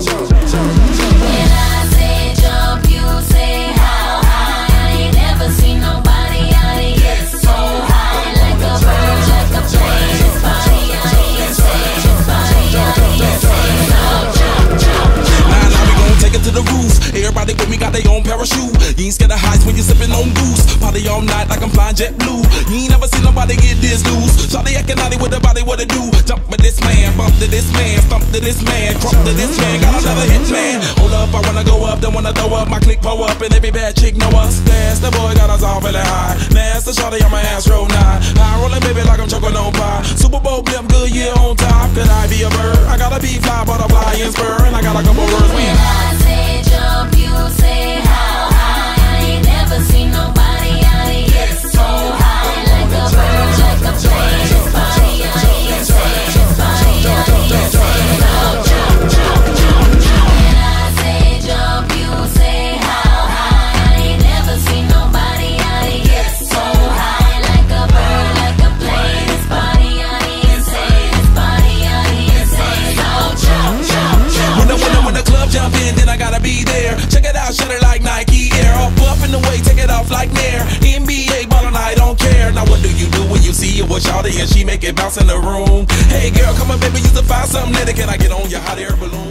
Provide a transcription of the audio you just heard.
When Everybody with me got their own parachute. You ain't scared of heights when you sippin' on goose. Party all night like I'm flying JetBlue. You ain't never seen nobody get this loose. Shawty acting naughty with the body, what it do? Jump with this man, bump to this man, stump to this man, crump to this man. Got another hit man. Hold up, I wanna go up, don't wanna throw up. My click pull up, and every bad chick know us. Dance, the boy got us all feeling high. Master Shawty on my ass roll nine. High rolling baby like I'm choking on pie. Super Bowl blimp, Goodyear on top. Could I be a bird? I gotta be fly, butterfly and spur, and I gotta a make it bounce in the room? Hey girl, come on baby, you to find something later. Can I get on your hot air balloon?